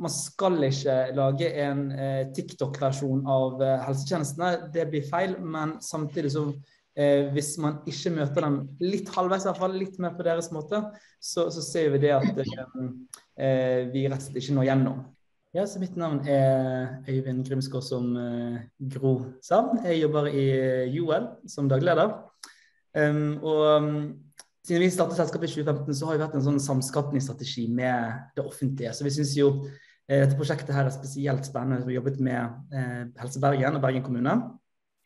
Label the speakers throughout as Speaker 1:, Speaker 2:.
Speaker 1: man skal ikke lage en eh, TikTok-versjon av eh, helsetjenestene. Det blir feil. Men samtidig så eh, hvis man ikke møter dem litt halvveis, i hvert fall litt mer på deres måte, så, så ser vi det at eh, vi rett og slett ikke når gjennom. Ja, så Mitt navn er Øyvind Grimsgaard, som uh, Gro sa. Jeg jobber i Joel som dagleder. Um, og um, siden vi startet selskapet i 2015, så har vi hatt en sånn samskapningsstrategi med det offentlige. Så vi syns jo eh, dette prosjektet her er spesielt spennende. Vi har jobbet med eh, Helse Bergen og Bergen kommune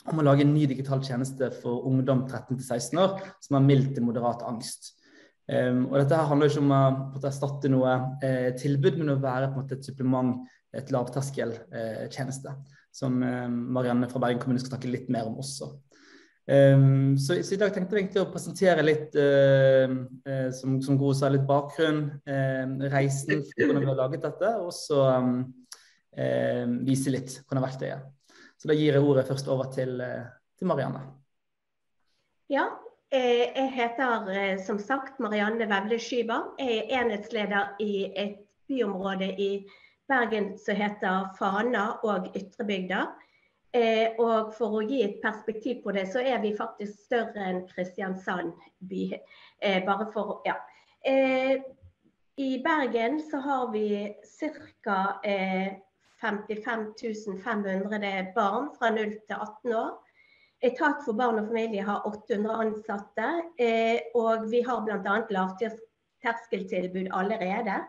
Speaker 1: om å lage en ny digital tjeneste for ungdom 13-16 år som har mild til moderat angst. Um, og dette her handler ikke om å erstatte noe eh, tilbud, men å være på en måte et supplement, et lavterskeltjeneste. Eh, som eh, Marianne fra Bergen kommune skal snakke litt mer om også. Um, så, så, i dag tenkte jeg egentlig å presentere litt, uh, uh, som, som Gro sa, litt bakgrunn, uh, reisen for hvordan vi har laget dette, og så um, vise litt hvordan verktøyet er. Så da gir jeg ordet først over til, til Marianne.
Speaker 2: Ja, jeg heter som sagt Marianne Vevle Skyber. Jeg er enhetsleder i et byområde i Bergen som heter Fana og Ytrebygda. Eh, og for å gi et perspektiv på det, så er vi faktisk større enn Kristiansand by. Eh, bare for Ja. Eh, I Bergen så har vi ca. 55 500 barn fra 0 til 18 år. Etat for barn og familie har 800 ansatte. Eh, og vi har bl.a. lavterskeltilbud allerede,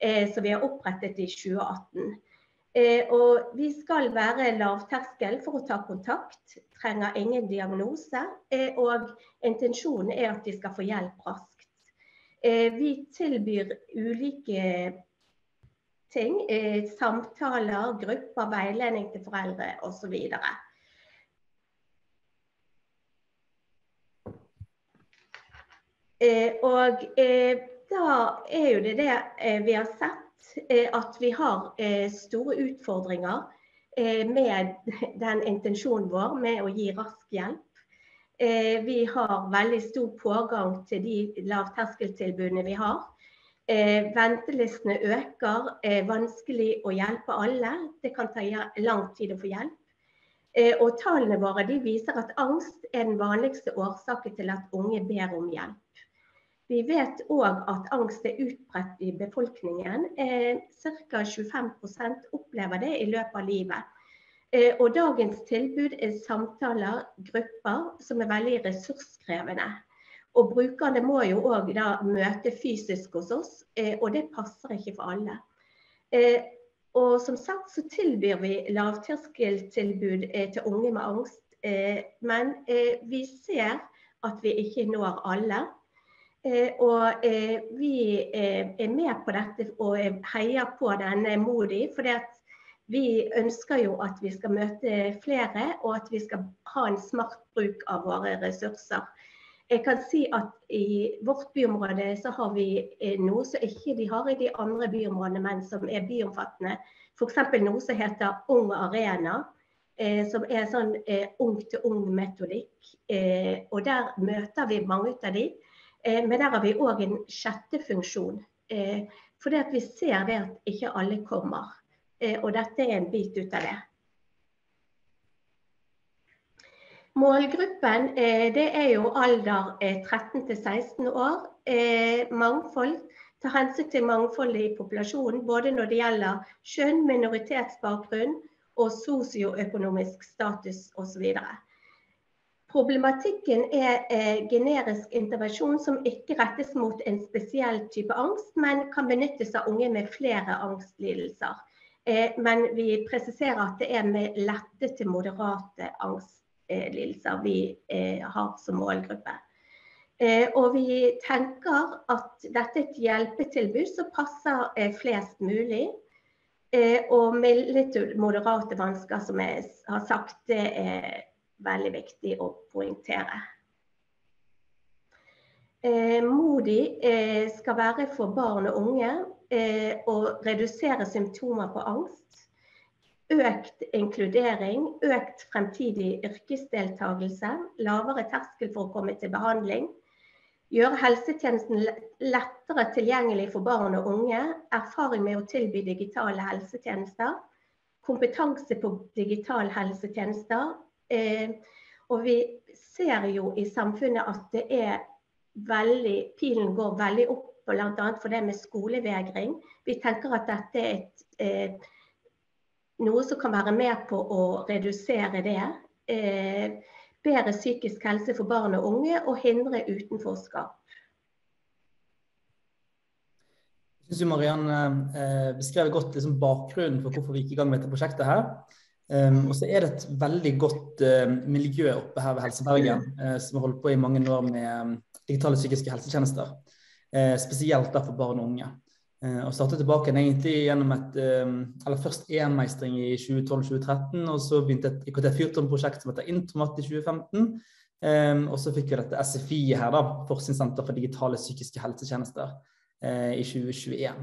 Speaker 2: eh, som vi har opprettet i 2018. Eh, og vi skal være lavterskel for å ta kontakt, trenger ingen diagnose. Eh, og intensjonen er at de skal få hjelp raskt. Eh, vi tilbyr ulike ting. Samtaler, grupper, veiledning til foreldre osv. Og eh, da er jo det det vi har sett at vi har eh, store utfordringer eh, med den intensjonen vår med å gi rask hjelp. Vi har veldig stor pågang til de lavterskeltilbudene vi har. Ventelistene øker. Vanskelig å hjelpe alle. Det kan ta lang tid å få hjelp. Og tallene våre viser at angst er den vanligste årsaken til at unge ber om hjelp. Vi vet òg at angst er utbredt i befolkningen. Eh, Ca. 25% opplever det i løpet av livet. Eh, og dagens tilbud er samtaler, grupper, som er veldig ressurskrevende. Og brukerne må jo òg møte fysisk hos oss, eh, og det passer ikke for alle. Eh, og som sagt så tilbyr vi lavterskeltilbud eh, til unge med angst. Eh, men vi ser at vi ikke når alle. Eh, og eh, vi eh, er med på dette og heier på denne Modi. For vi ønsker jo at vi skal møte flere, og at vi skal ha en smart bruk av våre ressurser. Jeg kan si at I vårt byområde så har vi noe som ikke de har i de andre byområdene, men som er byomfattende. F.eks. noe som heter Ung Arena. Som er sånn ung-til-ung-metodikk. Og Der møter vi mange av de. Eh, men der har vi òg en sjette funksjon. Eh, fordi vi ser det at ikke alle kommer. Eh, og dette er en bit ut av det. Målgruppen det er jo alder 13 16 år. Mangfold tar hensyn til mangfoldet i populasjonen, både når det gjelder kjønn, minoritetsbakgrunn og sosioøkonomisk status osv. Problematikken er eh, generisk intervensjon som ikke rettes mot en spesiell type angst, men kan benyttes av unge med flere angstlidelser. Eh, men vi presiserer at det er med lette til moderate angstlidelser vi eh, har som målgruppe. Eh, og vi tenker at dette er et hjelpetilbud som passer eh, flest mulig. Eh, og med litt moderate vansker, som jeg har sagt, er veldig viktig å poengtere. Eh, modig eh, skal være for barn og unge eh, og redusere symptomer på angst. Økt inkludering, økt fremtidig yrkesdeltakelse, lavere terskel for å komme til behandling. gjøre helsetjenesten lettere tilgjengelig for barn og unge, erfaring med å tilby digitale helsetjenester, kompetanse på digitale helsetjenester. Eh, og vi ser jo i samfunnet at det er veldig, pilen går veldig opp bl.a. for det med skolevegring. Vi tenker at dette er et, eh, noe som kan være med på å redusere det. Eh, bedre psykisk helse for barn og unge og hindre utenforskap.
Speaker 1: Jeg syns Marianne eh, beskrev godt liksom, bakgrunnen for hvorfor vi gikk i gang med dette prosjektet. her. Um, og så er det et veldig godt uh, miljø oppe her ved Helse Bergen, uh, som har holdt på i mange år med um, digitale psykiske helsetjenester. Uh, spesielt der for barn og unge. og startet tilbake egentlig gjennom et eller først EM-mestring i 2012-2013, og så begynte et IKT Fyrtårn-prosjekt som heter Intomat i 2015. Um, og så fikk vi dette SFI-et her, da, Forskningssenter for digitale psykiske helsetjenester, i 2021.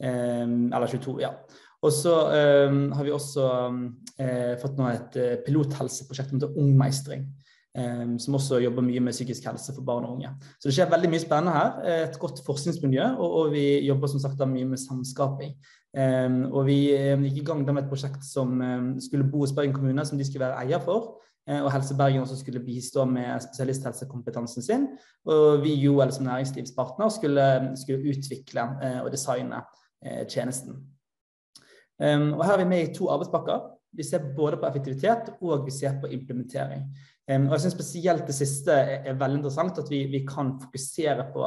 Speaker 1: eller 22, ja. Og så um, har vi også uh, fått nå et uh, pilothelseprosjekt som heter Ungmeistring. Um, som også jobber mye med psykisk helse for barn og unge. Så det skjer veldig mye spennende her. Et godt forskningsmiljø, og, og vi jobber som sagt da mye med samskaping. Um, og vi um, gikk i gang med et prosjekt som skulle bo hos Bergen kommune, som de skulle være eier for. Uh, og Helse Bergen også skulle bistå med spesialisthelsekompetansen sin. Og vi Joel som næringslivspartner skulle, skulle utvikle og designe tjenesten. Um, og Her er vi med i to arbeidspakker. Vi ser både på effektivitet og vi ser på implementering. Um, og jeg synes Spesielt det siste er, veldig interessant, at vi, vi, kan fokusere på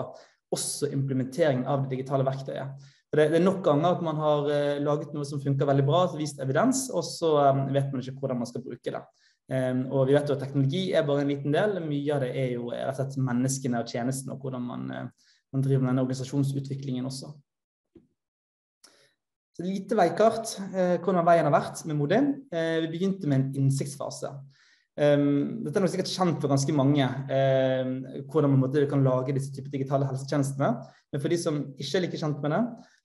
Speaker 1: også implementering av det digitale verktøyet. Det, det er nok ganger at man har uh, laget noe som funker veldig bra, vist evidens, og så um, vet man ikke hvordan man skal bruke det. Og vi vet jo at Teknologi er bare en liten del. Mye av det er jo rett og slett menneskene og tjenestene, og hvordan man, uh, man driver denne organisasjonsutviklingen også. Så lite veikart, eh, hvordan veien har vært med Modin. Eh, vi begynte med en innsiktsfase. Um, dette er nok sikkert kjent for ganske mange, um, hvordan man måtte, kan lage disse typer digitale helsetjenestene. Men for de som ikke er like kjent med det,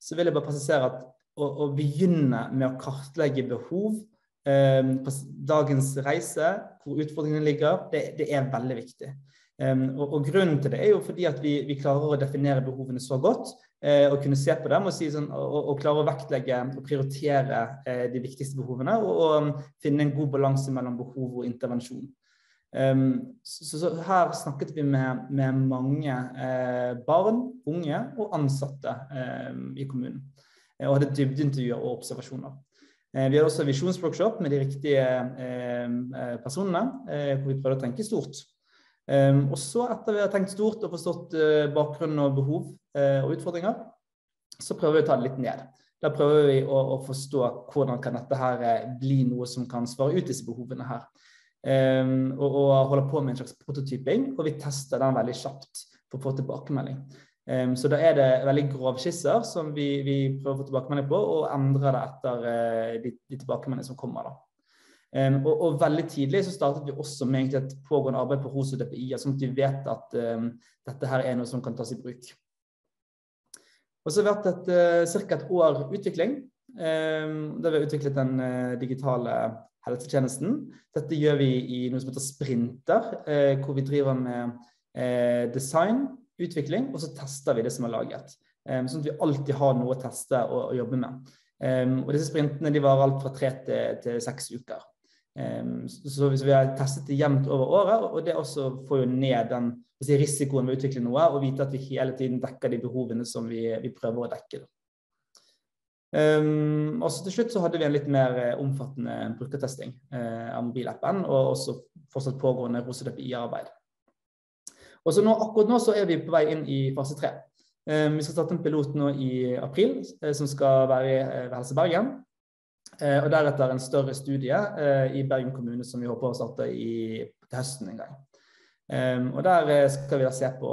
Speaker 1: så vil jeg bare presisere at å, å begynne med å kartlegge behov um, på dagens reise, hvor utfordringene ligger, det, det er veldig viktig. Og, og, Grunnen til det er jo fordi at vi, vi klarer å definere behovene så godt og eh, kunne se på dem og, si sånn, og, og klare å vektlegge og prioritere eh, de viktigste behovene. Og, og, um, finne en god balanse mellom behov og intervensjon. Um, så, så, her snakket vi med, med mange eh, barn, unge og ansatte eh, i kommunen. Eh, og hadde dybdeintervjuer og observasjoner. Eh, vi hadde også visjonsworkshop med de riktige personene, hvor vi prøvde å tenke stort. Um, og så, etter vi har tenkt stort og forstått uh, bakgrunnen og behov uh, og utfordringer, så prøver vi å ta det litt ned. Da prøver vi å, å forstå hvordan kan dette her uh, bli noe som kan svare ut disse behovene her. Um, og, og holder på med en slags prototyping, og vi tester den veldig kjapt for å få tilbakemelding. Um, så da er det veldig grovskisser som vi, vi, prøver å få tilbakemelding på, og endrer det etter de, de tilbakemeldingene som kommer. da. Um, og, og, veldig tidlig så startet vi også med et pågående arbeid på ROS og DPI, sånn at vi vet at um, dette her er noe som kan tas i bruk. Og så har vært et, uh, ca. et år utvikling, um, der vi har utviklet den uh, digitale helsetjenesten. Dette gjør vi i noe som heter Sprinter, uh, hvor vi driver med design, utvikling, og så tester vi det som er laget. sånn at vi alltid har noe å teste og, og jobbe med. og disse sprintene de varer alt fra tre til, til seks uker. Så vi har testet det jevnt over året, og det også får jo ned den si, risikoen ved å utvikle noe, og vite at vi hele tiden dekker de behovene som vi, vi prøver å dekke. Um, og så Til slutt så hadde vi en litt mer eh, omfattende brukertesting uh, av mobilappen, og også fortsatt pågående ROSEDPI-arbeid. Og så nå, Akkurat nå så er vi på vei inn i fase tre. Um, vi skal starte en pilot nå i april, uh, som skal være i uh, Helse Bergen. Eh, og deretter en større studie eh, i Bergen kommune som vi håper å starte i, til høsten en gang. Um, og Der eh, skal vi da se på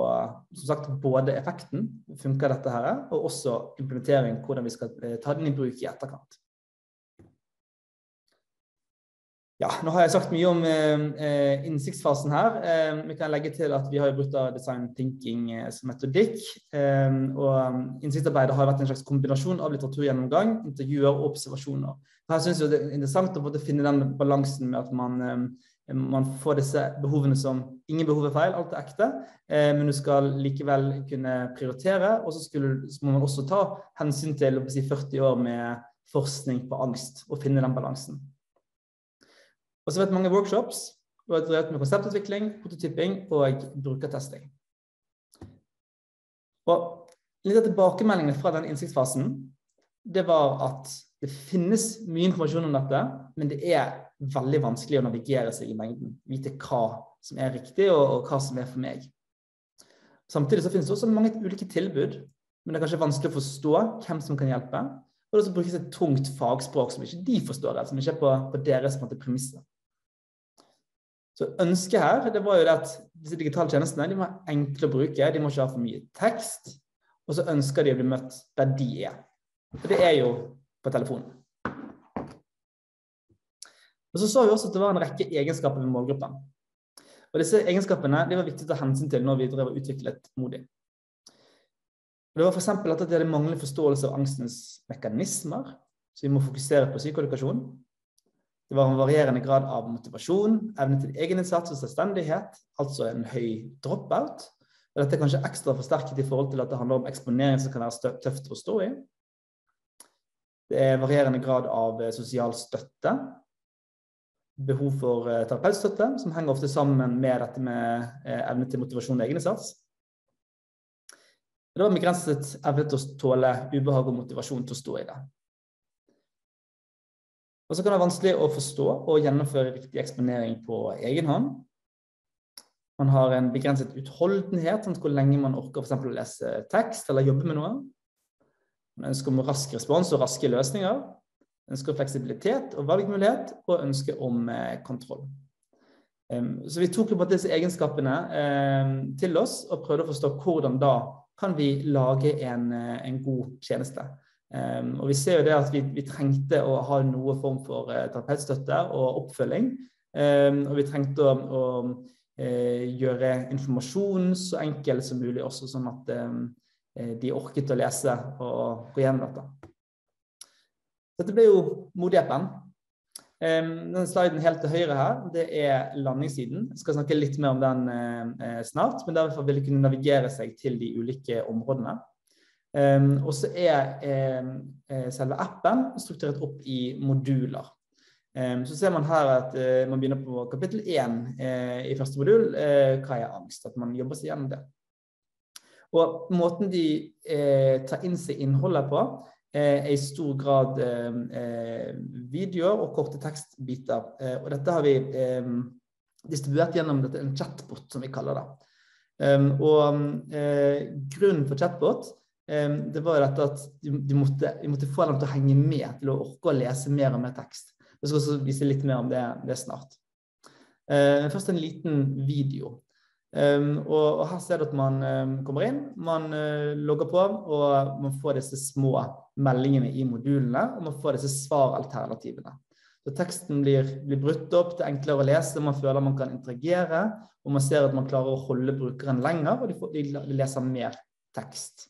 Speaker 1: som sagt, både effekten, funker dette her, og også implementering, hvordan vi skal ta den i bruk i etterkant. Ja, nå har jeg sagt mye om eh, innsiktsfasen her. Eh, vi kan legge til at vi har brukt av design thinking eh, som metodikk. Eh, og Innsiktsarbeidet har vært en slags kombinasjon av litteraturgjennomgang, intervjuer og observasjoner. Her synes jeg det er interessant å finne den balansen med at man man får disse behovene som ingen behov er feil, alt er ekte, eh, men du skal likevel kunne prioritere. Og så, skulle, så må man også ta hensyn til si, 40 år med forskning på angst, og finne den balansen. Og så har vi hatt mange workshops og har drevet med konseptutvikling, prototyping og brukertesting. Og litt av tilbakemeldingene fra den innsiktsfasen det var at det finnes mye informasjon om dette, men det er veldig vanskelig å navigere seg i mengden. Vite hva som er riktig, og, og hva som er for meg. Samtidig så finnes det også mange ulike tilbud, men det er kanskje vanskelig å forstå hvem som kan hjelpe. Og det brukes et tungt fagspråk som ikke de forstår, som ikke er på, på deres premisser. Så Ønsket her det var jo det at disse digitale tjenestene de må være enkle å bruke, de må ikke ha for mye tekst. Og så ønsker de å bli møtt der de er. For det er jo på telefonen. Og Så så vi også at det var en rekke egenskaper ved målgruppen. Og Disse egenskapene de var viktig å ta hensyn til når vi drev og utviklet Modi. Det var f.eks. at de hadde manglende forståelse av angstens mekanismer, så vi må fokusere på psykoedukasjon. Det var en varierende grad av motivasjon, evne til egeninnsats og selvstendighet, altså en høy dropout. Og dette er kanskje ekstra forsterket i forhold til at det handler om eksponering som kan være tøft å stå i. Det er varierende grad av eh, sosial støtte. Behov for eh, terapeutstøtte, som henger ofte sammen med dette med eh, evne til motivasjon og egeninnsats. Det var begrenset evne til å tåle ubehag og motivasjon til å stå i det. Og så kan det være vanskelig å forstå og gjennomføre riktig eksponering på egen hånd. Man har en begrenset utholdenhet, sånn hvor lenge man orker f.eks. å lese tekst eller jobbe med noe. Man ønsker om rask respons og raske løsninger. Ønsker fleksibilitet og valgmulighet, og ønsker om eh, kontroll. Så vi tok på disse egenskapene til oss og prøvde å forstå hvordan da kan vi lage en, eh, en god tjeneste. Og vi ser jo det at vi, vi trengte å ha noe form for uh, terapeutstøtte og oppfølging. Og vi trengte å, å gjøre informasjonen så enkel som mulig også, sånn at um, de orket å lese og gå gjennom dette. Dette ble jo Modi-appen. Den sliden helt til høyre her, det er landingssiden. Jeg skal snakke litt mer om den uh, snart, men derfor vil kunne navigere seg til de ulike områdene. Og så er eh, selve appen strukturert opp i moduler. Så ser man her at man begynner på kapittel 1 i første modul. Hva er angst? At man jobber seg gjennom det. Og måten de eh, tar inn seg innholdet på, eh, er i stor grad eh, eh videoer og korte tekstbiter. Eh, og dette har vi eh, distribuert gjennom en chatbot, som vi kaller det. Og grunnen for chatbot det var dette at de, måtte, måtte, få dem til å henge med, til å orke å lese mer og mer tekst. Jeg skal også vise litt mer om det, det snart. først en liten video. Eh, og, og, her ser du at man eh, kommer inn, man uh, logger på, og man får disse små meldingene i modulene, og man får disse svaralternativene. Så teksten blir, blir brutt opp, det er enklere å lese, man føler man kan interagere, og man ser at man klarer å holde brukeren lenger, og de, får, de leser mer tekst.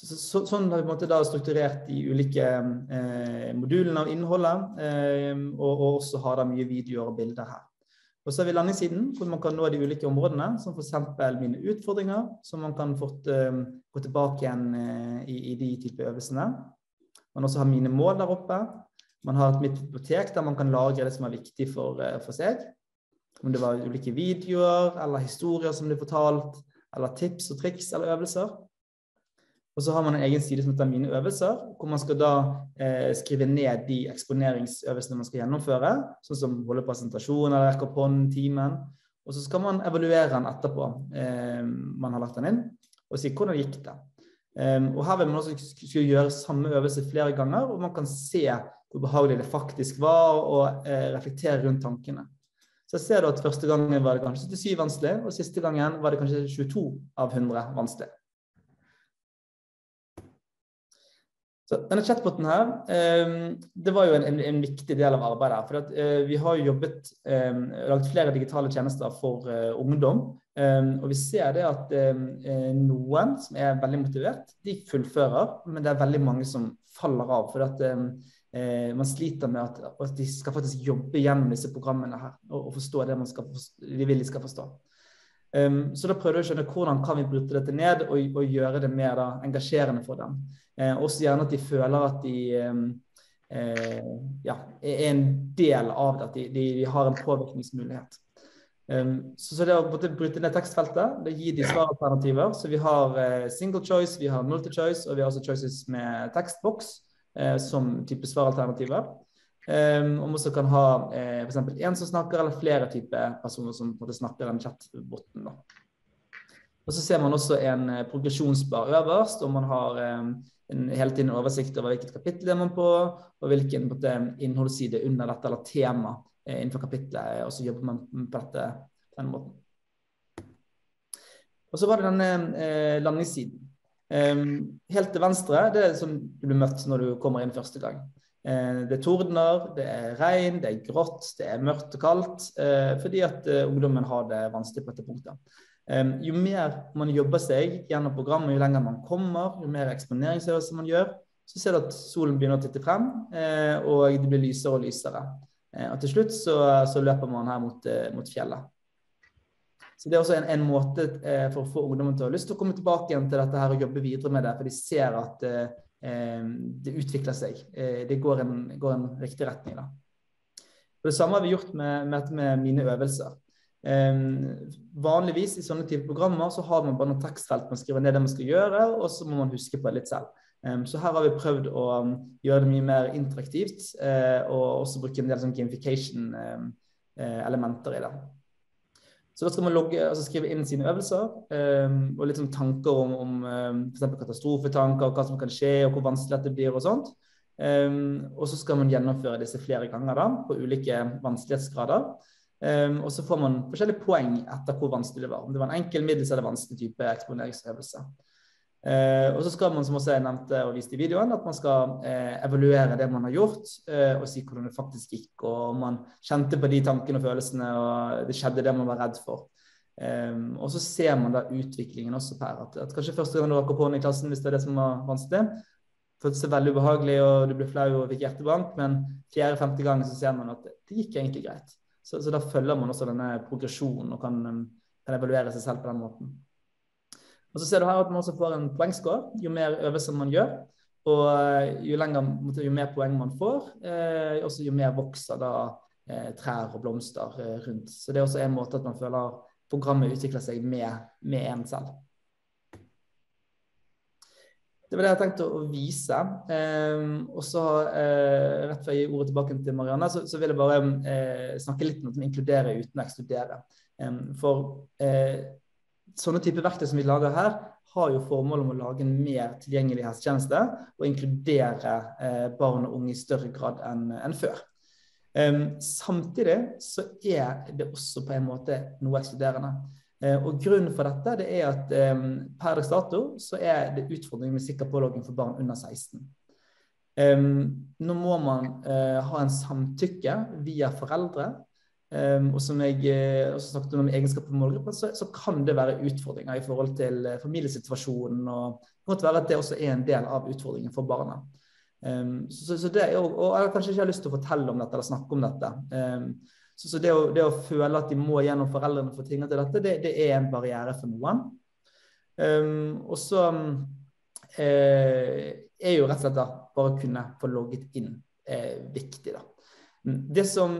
Speaker 1: Så, så, sånn har vi på en måte da strukturert de ulike eh, modulene av innholdet, eh, og, og, også har da mye videoer og bilder her. Og så har vi landingssiden, hvor man kan nå de ulike områdene, som f.eks. mine utfordringer, som man kan fort eh, gå tilbake igjen eh, i, i, de type øvelsene. Man også har mine mål der oppe. Man har et mitt bibliotek der man kan lagre det som er viktig for, eh, for seg. Om det var ulike videoer eller historier som ble fortalt, eller tips og triks eller øvelser. Og så har man en egen side som heter Mine øvelser, hvor man skal da eh, skrive ned de eksponeringsøvelsene man skal gjennomføre, sånn som holde presentasjon eller rekke opp hånden, timen. Og så skal man evaluere den etterpå eh, man har lagt den inn, og si hvordan gikk det. Um, og her vil man også skulle gjøre samme øvelse flere ganger, og man kan se hvor behagelig det faktisk var, og eh, reflektere rundt tankene. Så jeg ser du at Første gangen var det kanskje 77 vanskelig, og siste gangen var det kanskje 22 av 100 vanskelig. Så denne chatboten her, ehm, det var jo en, en, viktig del av arbeidet. her, for uh, Vi har jo jobbet, um, lagd flere digitale tjenester for uh, ungdom. Um, og vi ser det at noen som er veldig motivert, de fullfører. Men det er veldig mange som faller av. For at man sliter med at, de skal faktisk jobbe gjennom disse programmene her. Og, forstå det man skal, de vil de skal forstå. Så da prøvde jeg å skjønne hvordan kan vi bryte dette ned og, og gjøre det mer da, engasjerende for dem. Eh, også gjerne at de føler at de eh, ja, er en del av det, at de, de, de har en påvirkningsmulighet. Um, så, så, det å bryte ned tekstfeltet, det gir de svaralternativer. Så vi har eh, single choice, vi har multi-choice, og vi har også choices med tekstboks eh, som type svaralternativer. Um, og også kan ha eh, f.eks. én som snakker, eller flere typer personer som en måte snakker den chatboten. Og Så ser man også en eh, progresjonsbar øverst, og man har eh, en, hele tiden oversikt over hvilket kapittel er man på, og hvilken måte, innholdsside under dette, eller tema eh, innenfor kapittelet. Og så jobber man på dette på denne måten. Og så var det denne eh, landingssiden. Um, helt til venstre, det er som du blir møtt når du kommer inn første gang. Eh, det tordner, det er regn, det er grått, det er mørkt og kaldt. Eh, fordi at eh, ungdommen har det vanskelig på dette punktet. Jo mer man jobber seg gjennom programmet, jo lenger man kommer, jo mer eksponeringsøvelser man gjør, så ser du at solen begynner å titte frem, og det blir lysere og lysere. Og til slutt så, så løper man her mot, mot, fjellet. Så Det er også en, en måte for å få ungdommen til å ha lyst til å komme tilbake igjen til dette her og jobbe videre med det, for de ser at Eh, det utvikler seg. Eh, det går en, går en riktig retning. Da. Og det samme har vi gjort med, med, med mine øvelser. Vanligvis i sånne type programmer så har man bare noen tekstfelt man skriver ned det man skal gjøre, og så må man huske på det litt selv. Så her har vi prøvd å um, gjøre det mye mer interaktivt, uh, og også bruke en del sånn gamification-elementer uh, i det. Så da skal man logge, altså skrive inn sine øvelser og litt sånn tanker om, om um, f.eks. katastrofetanker, og hva som kan skje, og hvor vanskelig det blir og sånt. Og så skal man gjennomføre disse flere ganger da, på ulike vanskelighetsgrader. Um, og så får man forskjellige poeng etter hvor vanskelig det var. Om det var en enkel, middels eller vanskelig type eksponeringsøvelse. Uh, og så skal man, som også jeg nevnte og viste i videoen, at man skal uh, evaluere det man har gjort, uh, og si hvordan det faktisk gikk. Og om man kjente på de tankene og følelsene, og det skjedde det man var redd for. Um, og så ser man da utviklingen også per at, at kanskje første gang du rakker på hånden i klassen hvis det er det som var vanskelig, føltes det veldig ubehagelig, og du ble flau og fikk hjertebank, men fjerde-femte gang så ser man at det gikk egentlig greit. Så, så da følger man også denne progresjonen og kan, kan evaluere seg selv på den måten. Og så ser du her at man også får en poengscore jo mer øvelser man gjør. Og eh, jo, lenger, jo mer poeng man får, eh, også jo mer vokser da eh, trær og blomster eh, rundt. Så det er også en måte at man føler programmet utvikler seg med, med en selv. Det var det jeg tenkte å vise. Eh, og så, eh, rett før jeg gir ordet tilbake til Marianne, så, så vil jeg bare eh, snakke litt om å inkludere uten å ekskludere. for sånne type verktøy som vi lager her, har jo formål om å lage en mer tilgjengelig helsetjeneste og inkludere eh, barn og unge i større grad enn en før. Um, samtidig så er det også på en måte noe ekskluderende. Uh, og Grunnen for dette det er at per dags dato så er det utfordringer med sikker pålogging for barn under 16. Um, nå må man uh, ha en samtykke via foreldre og som jeg uh, også snakket om egenskaper på målgruppen, så, så, kan det være utfordringer i forhold til familiesituasjonen. og Det kan være at det også er en del av utfordringen for barna. Så, så, det, og, og, jeg har kanskje ikke lyst til å fortelle om dette eller snakke om dette. Um, så, det å, det, å, føle at de må gjennom foreldrene for ting til dette, det, det, er en barriere for noen. og så eh, er jo rett og slett da bare å kunne få logget inn viktig. da. Det som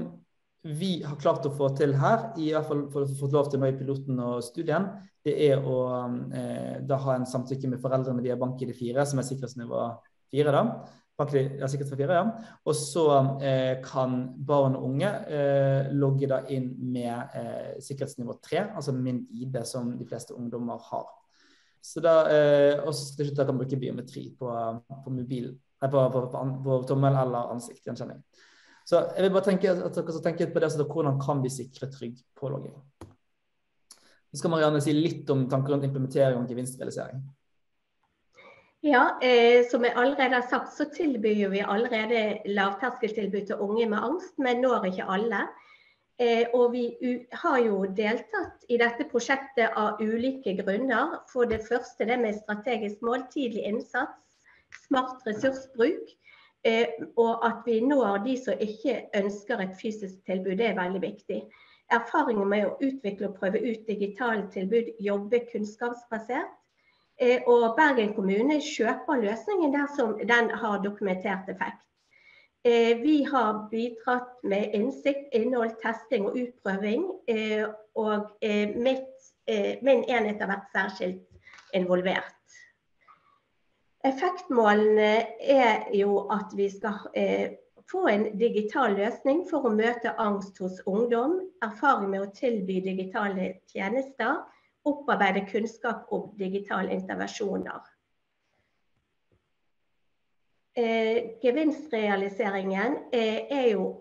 Speaker 1: vi har klart å få til her, i hvert fall for å få lov til meg i piloten og studien, det er å eh, da ha en samtykke med foreldrene via BankID4, som er sikkerhetsnivå 4. da. Ja, sikkerhetsnivå 4, ja. Og så eh, kan barn og unge eh, logge da inn med eh, sikkerhetsnivå 3, altså min ID, som de fleste ungdommer har. Så da, eh, Og så bruke biometri på, på mobil, på, på, på, på tommel eller ansiktsgjenkjenning. Så jeg vil bare tenke at dere skal tenke på det, så hvordan kan vi sikre trygg pålogging. Så skal Marianne si litt om tanker rundt implementering og gevinstrealisering.
Speaker 2: Ja, eh, som jeg allerede har sagt, så tilbyr vi allerede lavterskeltilbud til unge med angst, men når ikke alle. Eh, og vi har jo deltatt i dette prosjektet av ulike grunner. For det første det med strategisk mål, tidlig innsats, smart ressursbruk. Eh, og at vi når de som ikke ønsker et fysisk tilbud, det er veldig viktig. Erfaringen med å utvikle og prøve ut digitale tilbud jobber kunnskapsbasert. Eh, og Bergen kommune kjøper løsningen dersom den har dokumentert effekt. Eh, vi har bidratt med innsikt, innhold, testing og utprøving. Eh, og mitt, min enhet har vært særskilt involvert. Effektmålene er jo at vi skal få en digital løsning for å møte angst hos ungdom. Erfaring med å tilby digitale tjenester opparbeide kunnskap om digitale intervensjoner. Eh, gevinstrealiseringen eh, er jo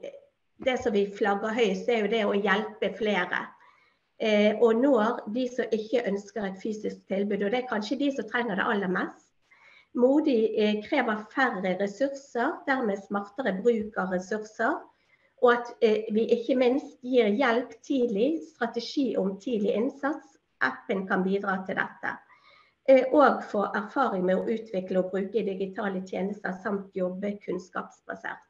Speaker 2: det som vi flagger høyest, er jo det å hjelpe flere. Eh, og når de som ikke ønsker et fysisk tilbud, og det er kanskje de som trenger det aller mest. Modig eh, krever færre ressurser, dermed smartere bruk av ressurser. Og at eh, vi ikke minst gir hjelp tidlig, strategi om tidlig innsats, appen kan bidra til dette. Eh, og få erfaring med å utvikle og bruke digitale tjenester samt jobbe kunnskapsbasert.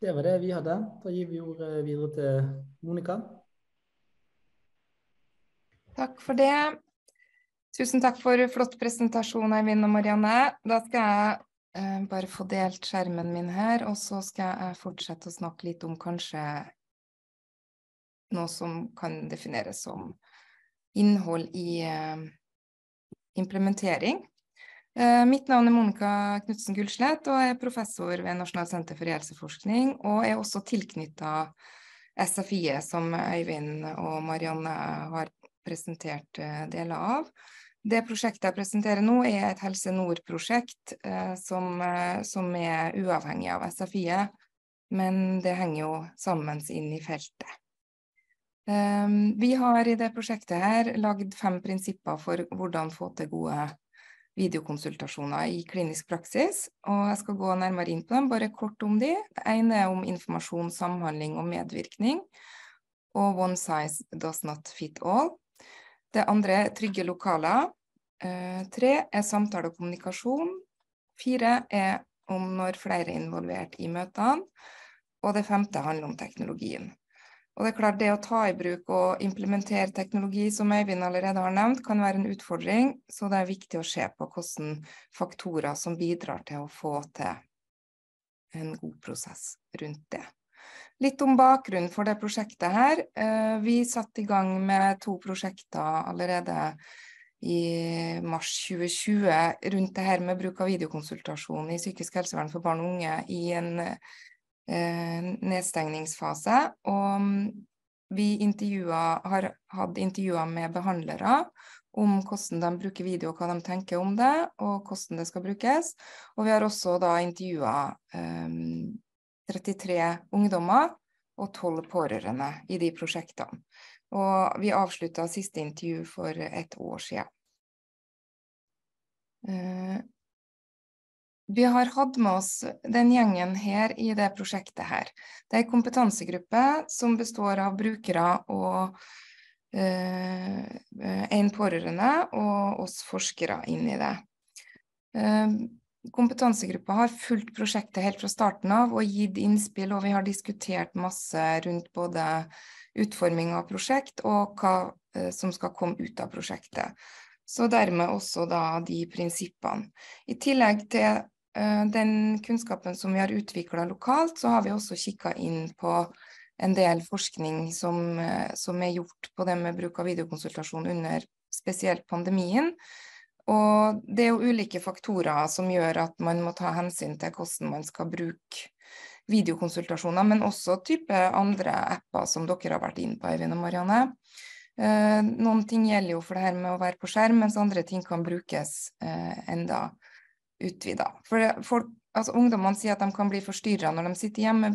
Speaker 1: Det var det vi hadde. Da gir vi ordet videre til Monica.
Speaker 3: Takk for det. Tusen takk for flott presentasjon, Eivind og Marianne. Da skal jeg eh, bare få delt skjermen min her, og så skal jeg fortsette å snakke litt om kanskje noe som kan defineres som innhold i uh, implementering. Uh, mitt navn er Monica Knutsen Gullslett og er professor ved Nasjonalt senter for helseforskning, og er også tilknytta SFIE, som Øyvind og Marianne har presentert uh, deler av. Det prosjektet jeg presenterer nå, er et Helse Nord-prosjekt som, som, er uavhengig av SFIE, men det henger jo sammen inn i feltet. Um, vi har i det prosjektet her lagd fem prinsipper for hvordan få til gode videokonsultasjoner i klinisk praksis, og jeg skal gå nærmere inn på dem, bare kort om de. Det ene er om informasjon, samhandling og medvirkning, og one size does not fit all. Det andre er trygge lokaler. Uh, tre er samtale og kommunikasjon. Fire er om når flere er involvert i møtene. Og det femte handler om teknologien. Og det er klart det å ta i bruk og implementere teknologi, som Øyvind allerede har nevnt, kan være en utfordring. Så det er viktig å se på hvilke faktorer som bidrar til å få til en god prosess rundt det. Litt om bakgrunnen for det prosjektet her. Eh, vi satte i gang med to prosjekter allerede i mars 2020 rundt det her med bruk av videokonsultasjon i psykisk helsevern for barn og unge i en nedstengningsfase. Og mm, vi har hatt intervjuer med behandlere om hvordan de bruker video, hva de tenker om det, og hvordan det skal brukes. Og vi har også da intervjua eh, 33 ungdommer og 12 pårørende i de prosjektene. Og vi avslutta siste intervju for et år siden. Eh, vi har hatt med oss den gjengen her i det prosjektet her. Det er en kompetansegruppe som består av brukere og eh, en pårørende og oss forskere inn i det. Eh, kompetansegruppa har fulgt prosjektet helt fra starten av og gitt innspill, og vi har diskutert masse rundt både utforming av prosjekt og hva eh, som skal komme ut av prosjektet. Så dermed også da de prinsippene. I tillegg til Eh, den kunnskapen som vi har utvikla lokalt, så har vi også kikka inn på en del forskning som, eh, som, er gjort på det med bruk av videokonsultasjon under spesielt pandemien. Og det er jo ulike faktorer som gjør at man må ta hensyn til hvordan man skal bruke videokonsultasjoner, men også type andre apper som dere har vært inne på, Eivind og Marianne. Eh, noen ting gjelder jo for det her med å være på skjerm, mens andre ting kan brukes eh, enda utvida. For altså Ungdommene sier at de kan bli forstyrra når de sitter hjemme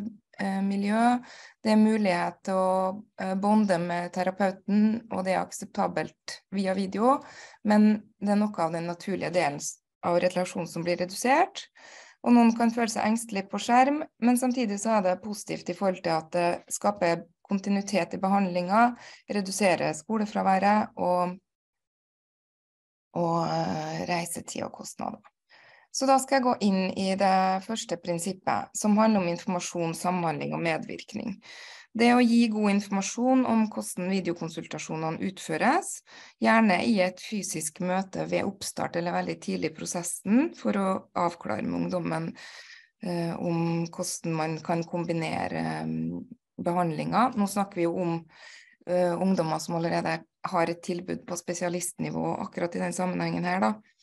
Speaker 3: miljø. Det er mulighet til å bonde med terapeuten, og det er akseptabelt via video. Men det er noe av den naturlige delen av relasjonen som blir redusert. Og noen kan føle seg engstelig på skjerm, men samtidig så er det positivt i forhold til at det skaper kontinuitet i behandlinga, reduserer skolefraværet og, og reisetid og kostnader. Så da skal jeg gå inn i det første prinsippet, som handler om informasjon, samhandling og medvirkning. Det å gi god informasjon om hvordan videokonsultasjonene utføres, gjerne i et fysisk møte ved oppstart eller veldig tidlig i prosessen, for å avklare med ungdommen eh, om hvordan man kan kombinere eh, behandlinga. Nå snakker vi jo om eh, ungdommer som allerede har et tilbud på spesialistnivå akkurat i den sammenhengen her, da.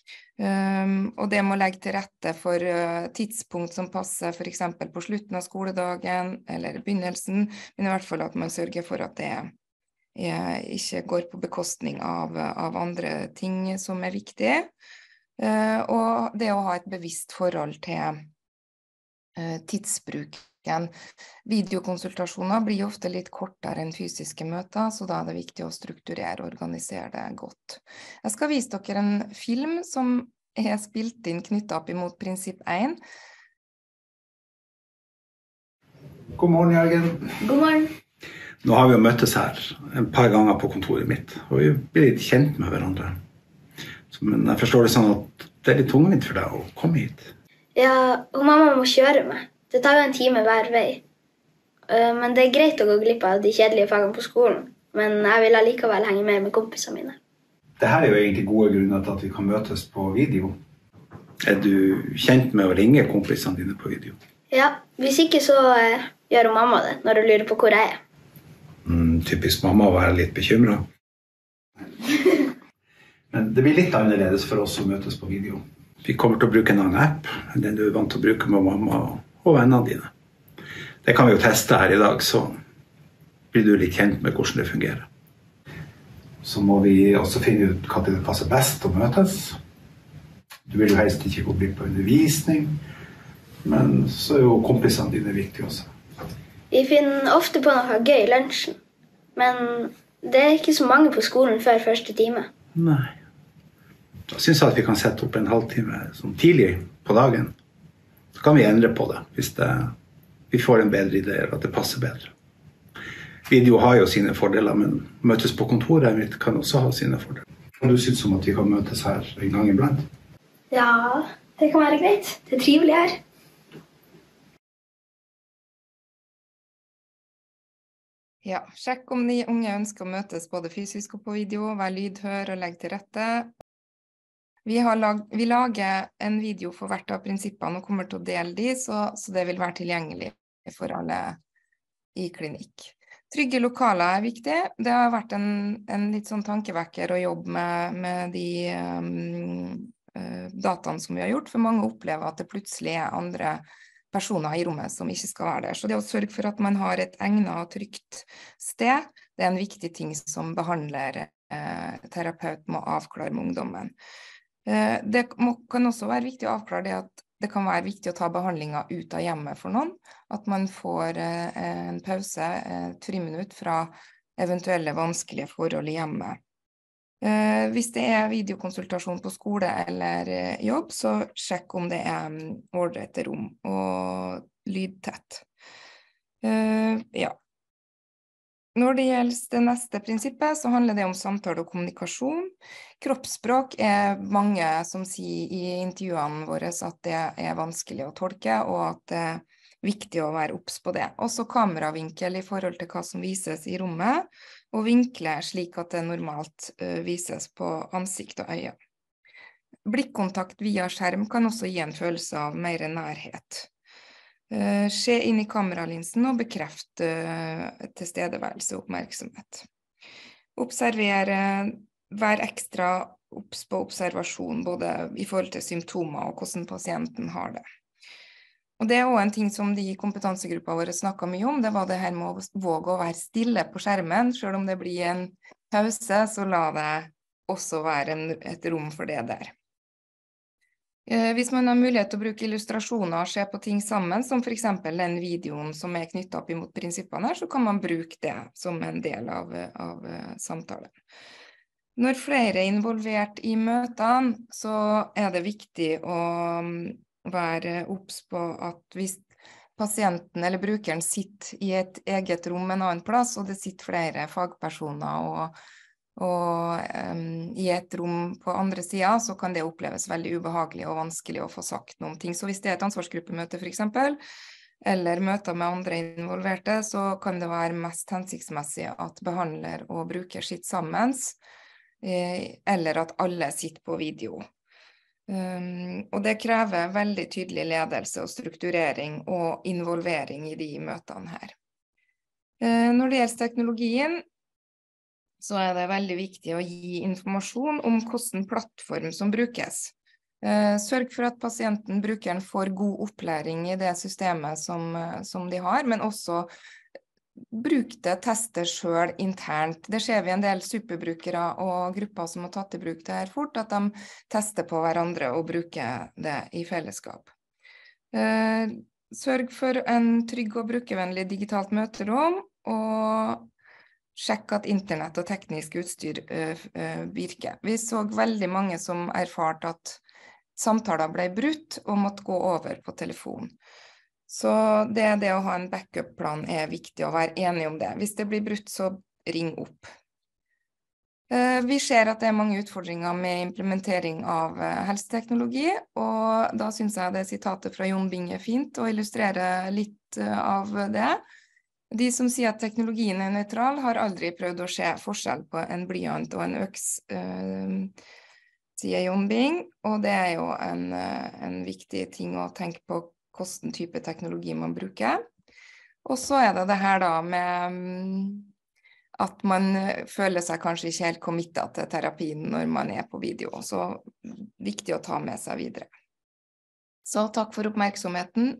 Speaker 3: Um, og det må legge til rette for uh, tidspunkt som passer f.eks. på slutten av skoledagen eller begynnelsen, men i hvert fall at man sørger for at det er, ikke går på bekostning av, av, andre ting som er viktige. Uh, og det å ha et bevisst forhold til uh, tidsbruk Videokonsultasjoner blir ofte litt kortere enn fysiske møter, så da er det viktig å strukturere og organisere det godt. Jeg skal vise dere en film som er spilt inn knytta opp imot prinsipp 1.
Speaker 4: God morgen, Jørgen.
Speaker 2: God morgen.
Speaker 4: Nå har vi jo møttes her en par ganger på kontoret mitt, og vi blir litt kjent med hverandre. Men jeg forstår det sånn at det er litt tungvint for deg å komme hit?
Speaker 5: Ja, og mamma må kjøre meg. Det tar jo en time hver vei. Eh, men det er greit å gå glipp av de kjedelige fagene på skolen. Men jeg vil allikevel henge med med kompisene mine.
Speaker 4: Dette er jo egentlig gode grunner til at vi kan møtes på video. Er du kjent med å ringe kompisene dine på video?
Speaker 5: Ja. Hvis ikke så uh, gjør mamma det når hun lurer på hvor jeg er.
Speaker 4: Mm, typisk mamma å være litt bekymra. Men det blir litt annerledes for oss å møtes på video. Vi kommer til å bruke en annen app enn den du er vant til å bruke med mamma og vennene dine. Det kan vi jo teste her i dag, så blir du litt kjent med hvordan det fungerer. Så må vi også finne ut når det passer best å møtes. Du vil jo helst ikke gå glipp av undervisning, men så er jo kompisene dine viktige også.
Speaker 5: Vi finner ofte på noe gøy i lunsjen, men det er ikke så mange på skolen før første time.
Speaker 4: Nei. Da syns jeg at vi kan sette opp en halvtime sånn tidlig på dagen. Så kan vi endre på det hvis det, vi får en bedre idé, eller at det passer bedre. Video har jo sine fordeler, men møtes på kontoret mitt kan også ha sine fordeler. Kan du synes om at vi kan møtes her en gang iblant?
Speaker 5: Ja, det kan være greit. Det er trivelig her.
Speaker 3: Ja, sjekk om de unge ønsker å møtes både fysisk og på video, vær lydhør og legg til rette. Vi, lag, vi, lager en video for hvert av prinsippene og kommer til å dele de, så, så det vil være tilgjengelig for alle i klinikk. Trygge lokaler er viktig. Det har vært en, en litt sånn tankevekker å jobbe med, med de um, dataene som vi har gjort, for mange opplever at det plutselig er andre personer i rommet som ikke skal være der. Så det å sørge for at man har et egnet og trygt sted, det er en viktig ting som behandler eh, terapeut må avklare med ungdommen. Eh, det kan også være viktig å avklare det at det kan være viktig å ta behandlinga ut av hjemmet for noen. At man får eh, en pause, et friminutt fra eventuelle vanskelige forhold i hjemmet. Eh, hvis det er videokonsultasjon på skole eller jobb, så sjekk om det er mm, ålreite rom og lydtett. Ja. Når det gjelder det neste prinsippet, så handler det om samtale og kommunikasjon. Kroppsspråk er mange som sier i intervjuene våre at det er vanskelig å tolke, og at det er viktig å være obs på det. Også kameravinkel i forhold til hva som vises i rommet, og vinkle slik at det normalt uh, vises på ansikt og øyne. Blikkontakt via skjerm kan også gi en følelse av mer nærhet. Uh, se inn i kameralinsen og bekrefte uh, tilstedeværelse og oppmerksomhet. Observere, vær ekstra obs på observasjon, både i forhold til symptomer og hvordan pasienten har det. Og Det er òg en ting som de kompetansegruppa våre snakka mye om, det var det her med å våge å være stille på skjermen. Selv om det blir en pause, så la det også være en, et rom for det der. Eh, hvis man har mulighet til å bruke illustrasjoner og se på ting sammen, som f.eks. den videoen som er knytta opp imot prinsippene her, så kan man bruke det som en del av, av uh, samtalen. Når flere er involvert i møtene, så er det viktig å mm, være obs på at hvis pasienten eller brukeren sitter i et eget rom en annen plass, og det sitter flere fagpersoner og og um, i et rom på andre sida, så kan det oppleves veldig ubehagelig og vanskelig å få sagt noen ting. Så hvis det er et ansvarsgruppemøte f.eks., eller møter med andre involverte, så kan det være mest hensiktsmessig at behandler og bruker sitter sammen, eh, eller at alle sitter på video. Um, og det krever veldig tydelig ledelse og strukturering og involvering i de møtene her. Uh, når det gjelder teknologien, så er det veldig viktig å gi informasjon om hvilken plattform som brukes. Eh, sørg for at pasienten, brukeren, får god opplæring i det systemet som, eh, som de har, men også bruk det, teste sjøl internt. Det ser vi en del superbrukere og grupper som har tatt i bruk det her fort, at de tester på hverandre og bruker det i fellesskap. Eh, sørg for en trygg og brukervennlig digitalt møterom, og sjekke at internett og teknisk utstyr uh, uh, virker. Vi så veldig mange som erfarte at samtaler ble brutt og måtte gå over på telefon. Så det, det å ha en backup-plan er viktig å være enig om det. Hvis det blir brutt, så ring opp. Uh, vi ser at det er mange utfordringer med implementering av helseteknologi, og da syns jeg det sitatet fra Jon Bing er fint å illustrere litt av det. De som sier at teknologien er nøytral, har aldri prøvd å se forskjell på en blyant og en øks, øh, sier John Bing. Og det er jo en, eh, en, viktig ting å tenke på hvilken type teknologi man bruker. Og så er det det her da med mm, at man føler seg kanskje ikke helt committa til terapien når man er på video. Så viktig å ta med seg videre. Så takk for oppmerksomheten.